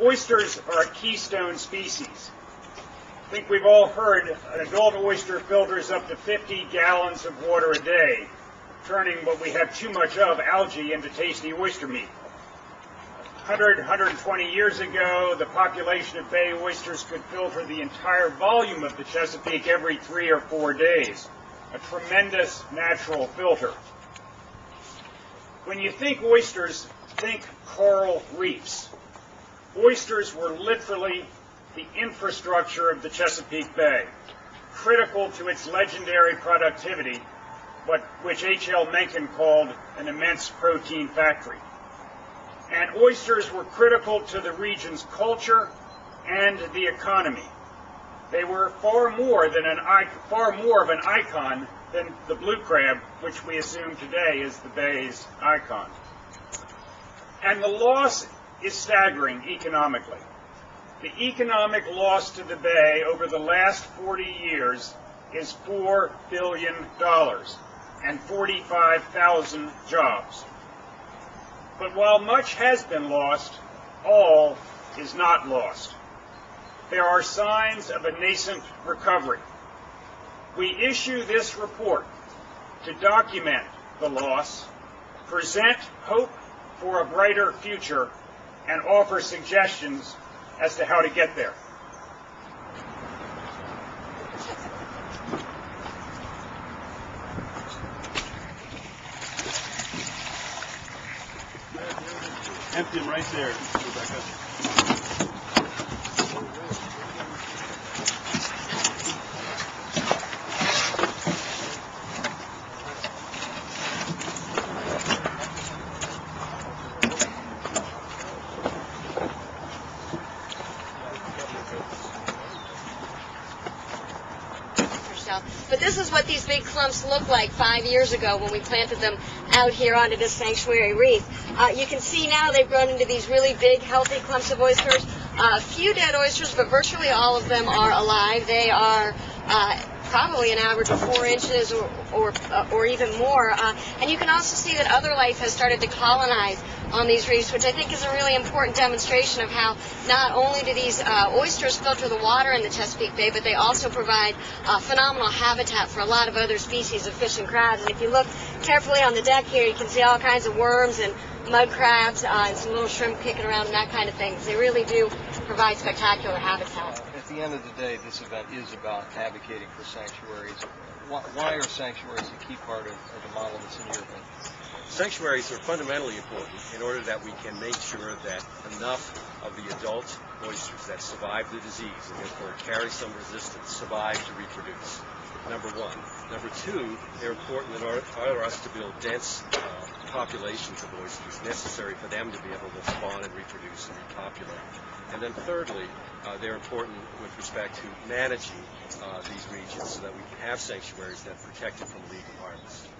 Oysters are a keystone species. I think we've all heard an adult oyster filters up to 50 gallons of water a day, turning what we have too much of, algae, into tasty oyster meat. 100, 120 years ago, the population of bay oysters could filter the entire volume of the Chesapeake every three or four days. A tremendous natural filter. When you think oysters, think coral reefs. Oysters were literally the infrastructure of the Chesapeake Bay, critical to its legendary productivity, what, which H.L. Mencken called an immense protein factory. And oysters were critical to the region's culture and the economy. They were far more than an far more of an icon than the blue crab, which we assume today is the bay's icon. And the loss is staggering economically. The economic loss to the Bay over the last 40 years is $4 billion and 45,000 jobs. But while much has been lost, all is not lost. There are signs of a nascent recovery. We issue this report to document the loss, present hope for a brighter future and offer suggestions as to how to get there. Empty them right there, Rebecca. But this is what these big clumps looked like five years ago when we planted them out here onto this sanctuary reef. Uh, you can see now they've grown into these really big, healthy clumps of oysters. A uh, few dead oysters, but virtually all of them are alive. They are uh, probably an average of four inches or, or, uh, or even more. Uh, and you can also see that other life has started to colonize on these reefs, which I think is a really important demonstration of how not only do these uh, oysters filter the water in the Chesapeake Bay, but they also provide uh, phenomenal habitat for a lot of other species of fish and crabs. And if you look carefully on the deck here, you can see all kinds of worms and mud crabs uh, and some little shrimp kicking around and that kind of thing. They really do provide spectacular habitat. At the end of the day, this event is about advocating for sanctuaries. Why, are sanctuaries a key part of, of the model that's in opinion? Sanctuaries are fundamentally important in order that we can make sure that enough of the adult oysters that survive the disease and therefore carry some resistance survive to reproduce. Number one. Number two, they're important in order for us to build dense uh, populations of oysters necessary for them to be able to spawn and reproduce and repopulate. And then thirdly, uh, they're important with respect to managing uh, these regions so that we can have sanctuaries that are protected from illegal harvest.